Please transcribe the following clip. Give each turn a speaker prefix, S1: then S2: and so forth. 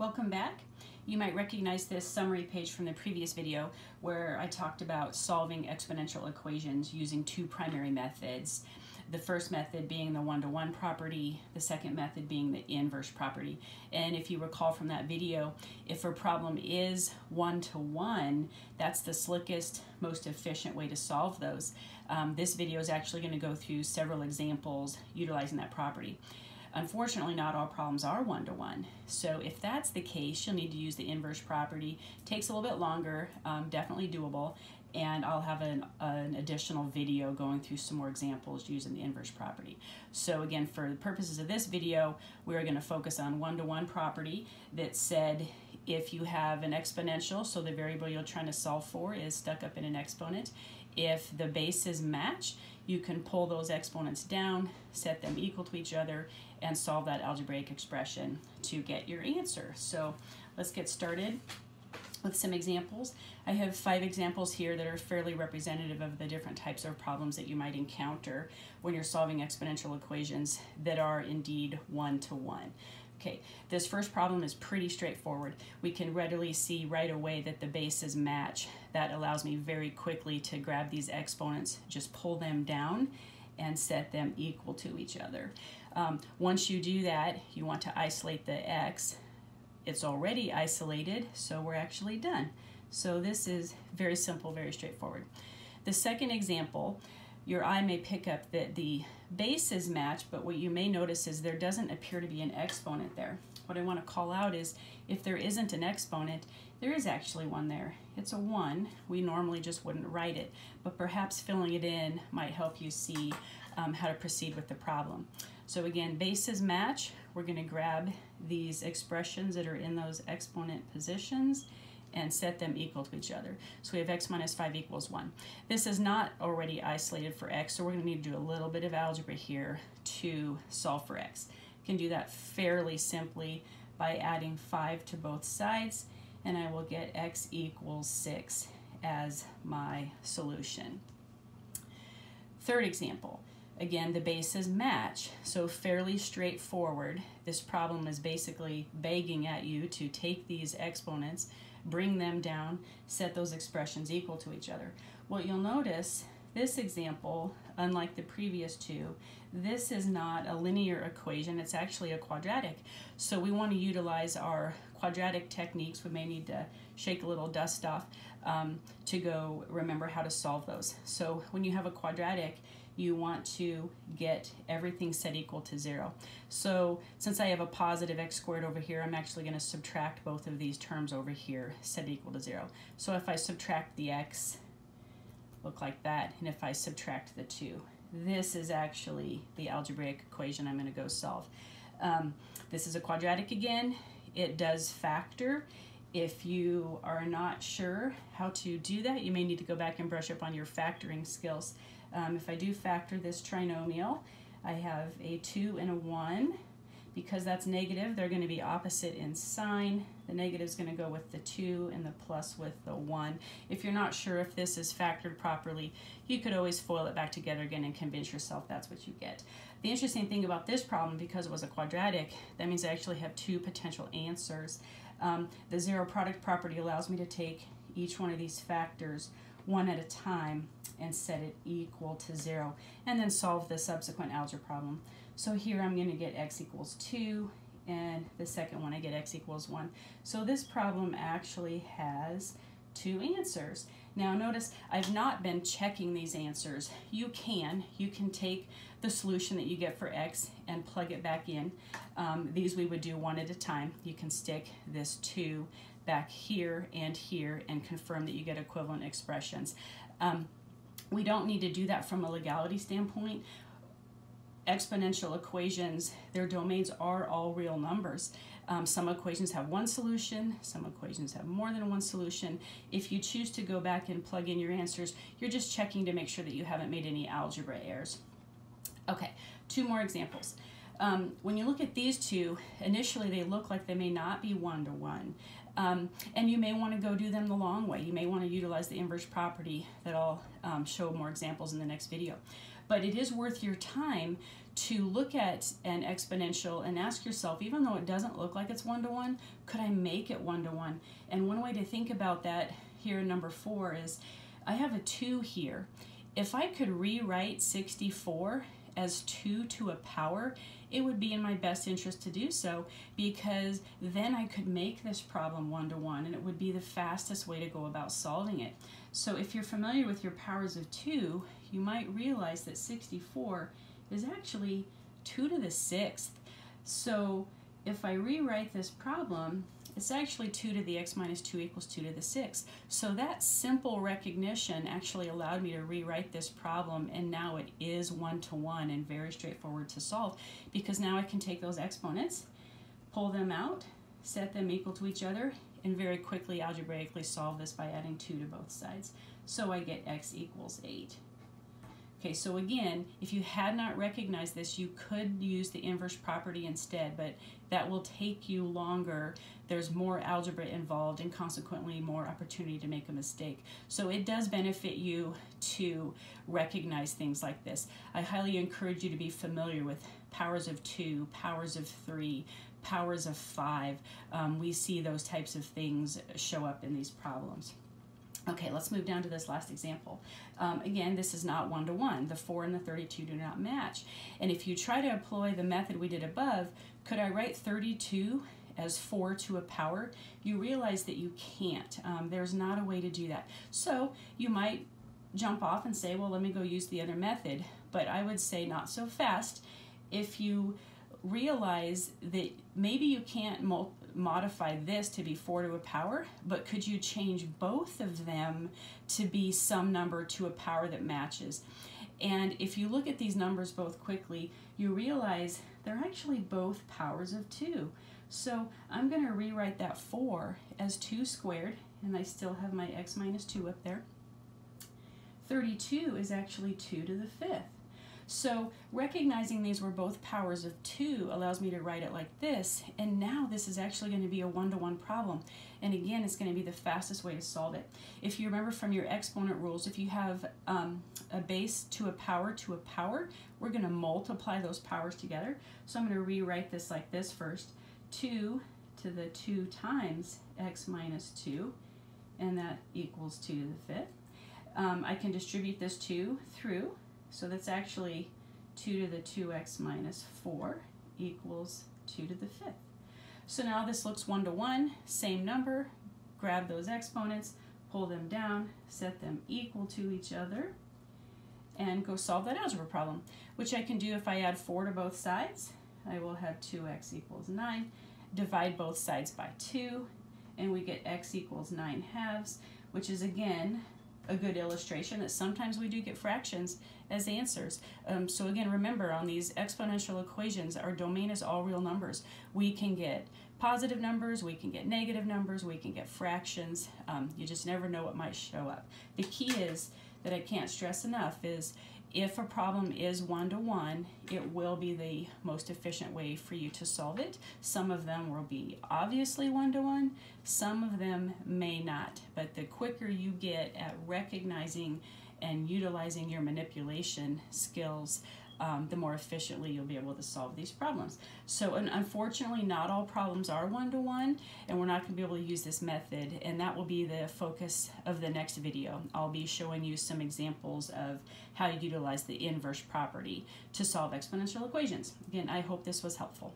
S1: Welcome back. You might recognize this summary page from the previous video where I talked about solving exponential equations using two primary methods. The first method being the one-to-one -one property, the second method being the inverse property. And if you recall from that video, if a problem is one-to-one, -one, that's the slickest, most efficient way to solve those. Um, this video is actually going to go through several examples utilizing that property. Unfortunately, not all problems are one-to-one. -one. So if that's the case, you'll need to use the inverse property. Takes a little bit longer, um, definitely doable, and I'll have an, an, additional video going through some more examples using the inverse property. So again, for the purposes of this video, we're going to focus on one-to-one -one property that said if you have an exponential, so the variable you're trying to solve for is stuck up in an exponent, if the bases match, you can pull those exponents down, set them equal to each other, and solve that algebraic expression to get your answer. So let's get started with some examples. I have five examples here that are fairly representative of the different types of problems that you might encounter when you're solving exponential equations that are indeed one-to-one. -one. Okay, this first problem is pretty straightforward. We can readily see right away that the bases match. That allows me very quickly to grab these exponents, just pull them down, and set them equal to each other. Um, once you do that, you want to isolate the x. It's already isolated, so we're actually done. So this is very simple, very straightforward. The second example, your eye may pick up that the bases match, but what you may notice is there doesn't appear to be an exponent there. What I want to call out is if there isn't an exponent, there is actually one there. It's a 1. We normally just wouldn't write it, but perhaps filling it in might help you see um, how to proceed with the problem. So again, bases match. We're going to grab these expressions that are in those exponent positions and set them equal to each other. So we have x minus 5 equals 1. This is not already isolated for x, so we're going to need to do a little bit of algebra here to solve for x. You can do that fairly simply by adding 5 to both sides, and I will get x equals 6 as my solution. Third example. Again, the bases match, so fairly straightforward. This problem is basically begging at you to take these exponents bring them down, set those expressions equal to each other. What you'll notice, this example, unlike the previous two, this is not a linear equation, it's actually a quadratic. So we want to utilize our quadratic techniques. We may need to shake a little dust off um, to go remember how to solve those. So when you have a quadratic, you want to get everything set equal to zero. So since I have a positive x squared over here, I'm actually going to subtract both of these terms over here, set equal to zero. So if I subtract the x, look like that, and if I subtract the two, this is actually the algebraic equation I'm going to go solve. Um, this is a quadratic again. It does factor. If you are not sure how to do that, you may need to go back and brush up on your factoring skills. Um, if I do factor this trinomial, I have a 2 and a 1. Because that's negative, they're going to be opposite in sign. The negative is going to go with the 2 and the plus with the 1. If you're not sure if this is factored properly, you could always FOIL it back together again and convince yourself that's what you get. The interesting thing about this problem, because it was a quadratic, that means I actually have two potential answers. Um, the zero product property allows me to take each one of these factors one at a time and set it equal to zero and then solve the subsequent algebra problem. So here I'm going to get x equals 2 and the second one I get x equals 1. So this problem actually has two answers. Now notice I've not been checking these answers. You can. You can take the solution that you get for x and plug it back in. Um, these we would do one at a time. You can stick this 2 back here and here and confirm that you get equivalent expressions. Um, we don't need to do that from a legality standpoint. Exponential equations, their domains are all real numbers. Um, some equations have one solution, some equations have more than one solution. If you choose to go back and plug in your answers, you're just checking to make sure that you haven't made any algebra errors. Okay, two more examples. Um, when you look at these two, initially they look like they may not be one-to-one. Um, and you may want to go do them the long way. You may want to utilize the inverse property that I'll um, show more examples in the next video. But it is worth your time to look at an exponential and ask yourself, even though it doesn't look like it's one to one, could I make it one to one? And one way to think about that here in number four is I have a two here. If I could rewrite 64 as 2 to a power, it would be in my best interest to do so because then I could make this problem one to one and it would be the fastest way to go about solving it. So if you're familiar with your powers of 2, you might realize that 64 is actually 2 to the 6th. So if I rewrite this problem, it's actually 2 to the x minus 2 equals 2 to the 6. So that simple recognition actually allowed me to rewrite this problem and now it is one-to-one -one and very straightforward to solve because now I can take those exponents, pull them out, set them equal to each other, and very quickly algebraically solve this by adding 2 to both sides. So I get x equals 8. Okay, so again, if you had not recognized this, you could use the inverse property instead, but that will take you longer. There's more algebra involved and consequently more opportunity to make a mistake. So it does benefit you to recognize things like this. I highly encourage you to be familiar with powers of two, powers of three, powers of five. Um, we see those types of things show up in these problems. Okay, let's move down to this last example. Um, again, this is not one-to-one. -one. The 4 and the 32 do not match. And if you try to employ the method we did above, could I write 32 as 4 to a power? You realize that you can't. Um, there's not a way to do that. So you might jump off and say, well, let me go use the other method. But I would say not so fast. If you realize that maybe you can't modify this to be 4 to a power, but could you change both of them to be some number to a power that matches? And if you look at these numbers both quickly, you realize they're actually both powers of 2. So I'm going to rewrite that 4 as 2 squared, and I still have my x minus 2 up there. 32 is actually 2 to the 5th. So recognizing these were both powers of 2 allows me to write it like this, and now this is actually going to be a one-to-one -one problem. And again, it's going to be the fastest way to solve it. If you remember from your exponent rules, if you have um, a base to a power to a power, we're going to multiply those powers together. So I'm going to rewrite this like this first. 2 to the 2 times x minus 2, and that equals 2 to the 5th. Um, I can distribute this 2 through, so that's actually 2 to the 2x minus 4 equals 2 to the 5th. So now this looks one to one, same number, grab those exponents, pull them down, set them equal to each other, and go solve that algebra problem, which I can do if I add 4 to both sides. I will have 2x equals 9, divide both sides by 2, and we get x equals 9 halves, which is again a good illustration that sometimes we do get fractions as answers. Um, so again, remember on these exponential equations, our domain is all real numbers. We can get positive numbers, we can get negative numbers, we can get fractions. Um, you just never know what might show up. The key is that I can't stress enough is if a problem is one-to-one, -one, it will be the most efficient way for you to solve it. Some of them will be obviously one-to-one, -one, some of them may not. But the quicker you get at recognizing and utilizing your manipulation skills, um, the more efficiently you'll be able to solve these problems. So unfortunately, not all problems are one-to-one, -one, and we're not going to be able to use this method, and that will be the focus of the next video. I'll be showing you some examples of how to utilize the inverse property to solve exponential equations. Again, I hope this was helpful.